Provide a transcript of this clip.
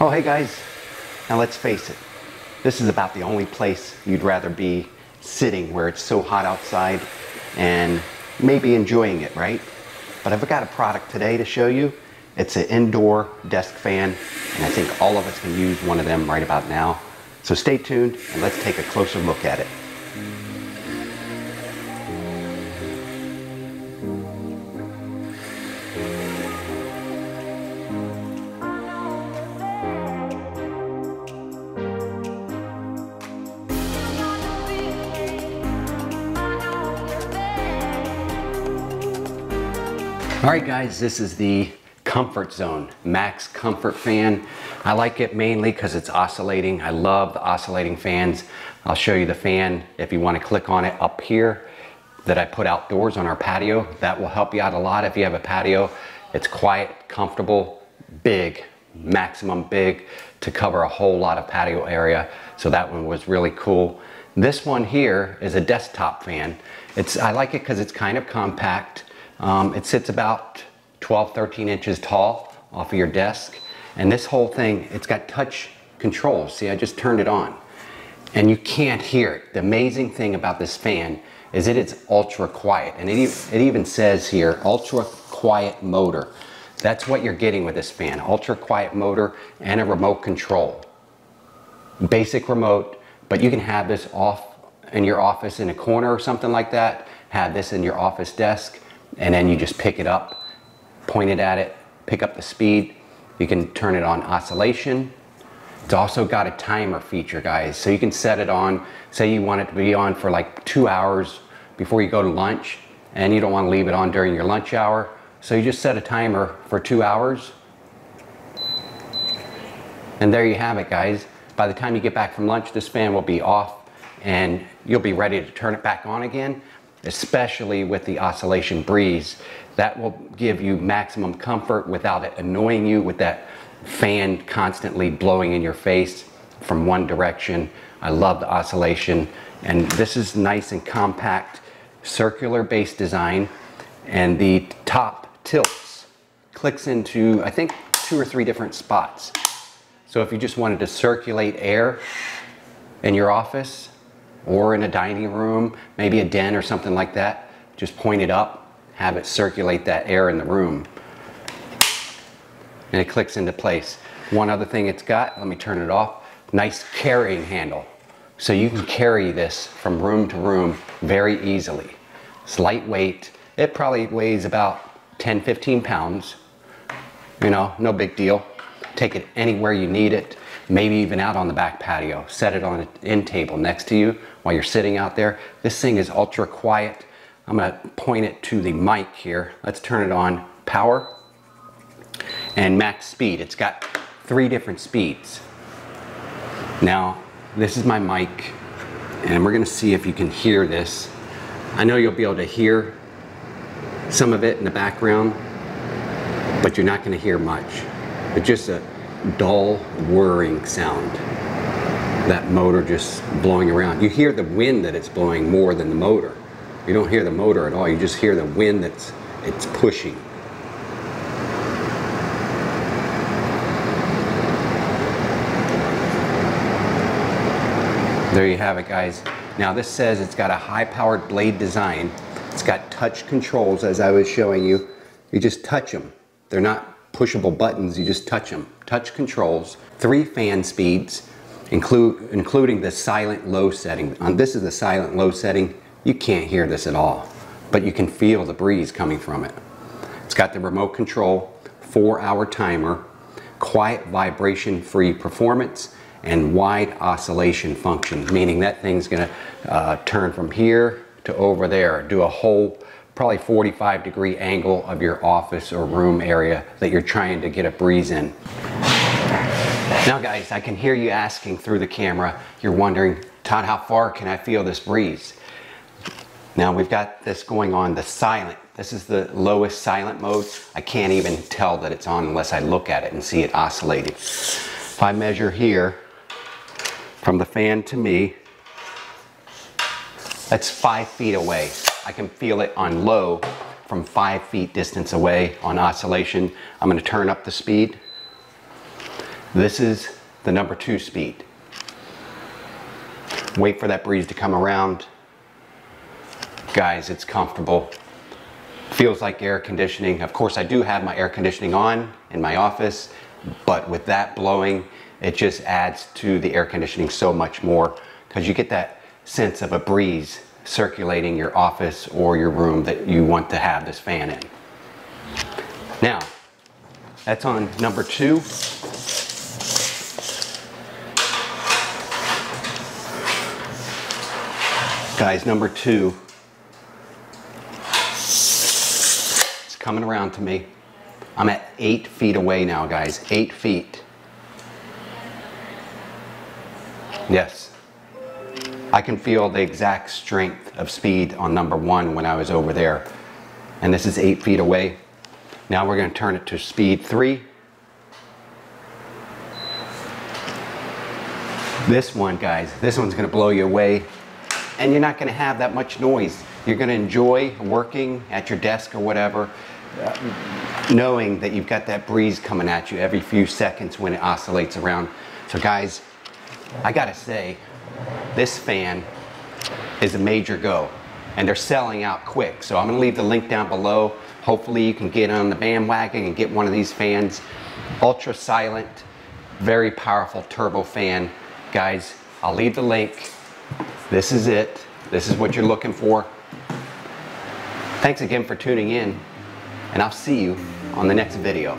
Oh, hey guys. Now let's face it. This is about the only place you'd rather be sitting where it's so hot outside and maybe enjoying it, right? But I've got a product today to show you. It's an indoor desk fan, and I think all of us can use one of them right about now. So stay tuned and let's take a closer look at it. All right guys, this is the Comfort Zone Max Comfort Fan. I like it mainly because it's oscillating. I love the oscillating fans. I'll show you the fan if you want to click on it up here that I put outdoors on our patio. That will help you out a lot if you have a patio. It's quiet, comfortable, big, maximum big to cover a whole lot of patio area. So that one was really cool. This one here is a desktop fan. It's I like it because it's kind of compact. Um, it sits about 12, 13 inches tall off of your desk. And this whole thing, it's got touch controls. See, I just turned it on and you can't hear it. The amazing thing about this fan is that it's ultra quiet. And it, it even says here, ultra quiet motor. That's what you're getting with this fan, ultra quiet motor and a remote control. Basic remote, but you can have this off in your office in a corner or something like that. Have this in your office desk and then you just pick it up, point it at it, pick up the speed. You can turn it on oscillation. It's also got a timer feature, guys. So you can set it on, say you want it to be on for like two hours before you go to lunch, and you don't want to leave it on during your lunch hour. So you just set a timer for two hours. And there you have it, guys. By the time you get back from lunch, this fan will be off and you'll be ready to turn it back on again especially with the oscillation breeze. That will give you maximum comfort without it annoying you with that fan constantly blowing in your face from one direction. I love the oscillation and this is nice and compact circular base design and the top tilts clicks into I think two or three different spots. So if you just wanted to circulate air in your office or in a dining room, maybe a den or something like that. Just point it up, have it circulate that air in the room. And it clicks into place. One other thing it's got, let me turn it off, nice carrying handle. So you can carry this from room to room very easily. It's lightweight. It probably weighs about 10, 15 pounds. You know, no big deal. Take it anywhere you need it maybe even out on the back patio. Set it on an end table next to you while you're sitting out there. This thing is ultra quiet. I'm gonna point it to the mic here. Let's turn it on power and max speed. It's got three different speeds. Now, this is my mic and we're gonna see if you can hear this. I know you'll be able to hear some of it in the background, but you're not gonna hear much. But just a dull whirring sound. That motor just blowing around. You hear the wind that it's blowing more than the motor. You don't hear the motor at all. You just hear the wind that's it's pushing. There you have it guys. Now this says it's got a high powered blade design. It's got touch controls as I was showing you. You just touch them. They're not pushable buttons, you just touch them. Touch controls, three fan speeds, include, including the silent low setting. On this is the silent low setting. You can't hear this at all, but you can feel the breeze coming from it. It's got the remote control, four hour timer, quiet vibration free performance, and wide oscillation function, meaning that thing's gonna uh, turn from here to over there, do a whole probably 45 degree angle of your office or room area that you're trying to get a breeze in. Now guys, I can hear you asking through the camera, you're wondering, Todd, how far can I feel this breeze? Now we've got this going on, the silent. This is the lowest silent mode. I can't even tell that it's on unless I look at it and see it oscillating. If I measure here, from the fan to me, that's five feet away. I can feel it on low from five feet distance away on oscillation. I'm gonna turn up the speed. This is the number two speed. Wait for that breeze to come around. Guys, it's comfortable. Feels like air conditioning. Of course, I do have my air conditioning on in my office, but with that blowing, it just adds to the air conditioning so much more because you get that sense of a breeze circulating your office or your room that you want to have this fan in. Now, that's on number two. Guys, number two. It's coming around to me. I'm at eight feet away now, guys. Eight feet. Yes. I can feel the exact strength of speed on number one when I was over there. And this is eight feet away. Now we're going to turn it to speed three. This one, guys, this one's going to blow you away and you're not going to have that much noise. You're going to enjoy working at your desk or whatever, uh, knowing that you've got that breeze coming at you every few seconds when it oscillates around. So guys, I got to say, this fan is a major go and they're selling out quick. So I'm to leave the link down below. Hopefully you can get on the bandwagon and get one of these fans. Ultra silent, very powerful turbo fan. Guys, I'll leave the link this is it. This is what you're looking for. Thanks again for tuning in, and I'll see you on the next video.